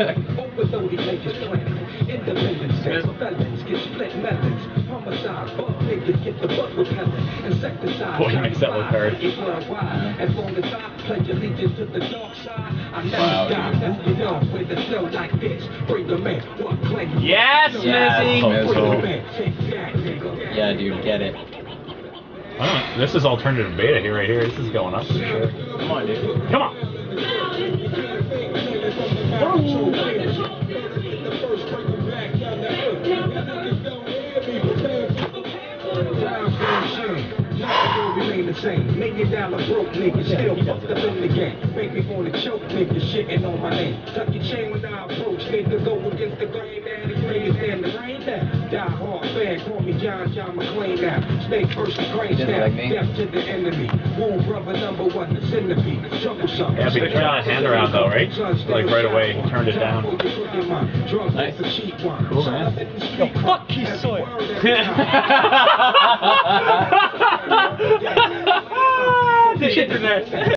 Overloaded niggas planning. Independence, felons get split melons. Homicide, fuck niggas get the butt repellent. Insecticide, Boy, he makes that look hard. It's worldwide. As long as I pledge allegiance to the dark side, I never Wow, die. That's you know, with a flow like this. Bring the man, what claim? Yes, Missy! Missy. Bring the man, take that, nigga. Yeah, dude, get it. This is alternative beta here, right here. This is going up for sure. Come on, dude. Come on! Million dollar broke niggas still fucked up in the game. Make me wanna choke niggas shitting on my name. Tuck your chain when I approach, nigga. Go against the grain, man. The grain and the rain down. Die hard fan, call me John John McClane now. Snake first the grain Didn't like me. Death to the enemy. War brother number one, the centipede. Troublesome. Yeah, but he turned his hand around though, right? Like right away, he turned it down. Nice. Cool, man. Yo, fuck you, soy. the internet.